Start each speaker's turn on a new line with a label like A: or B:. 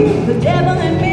A: the devil and me.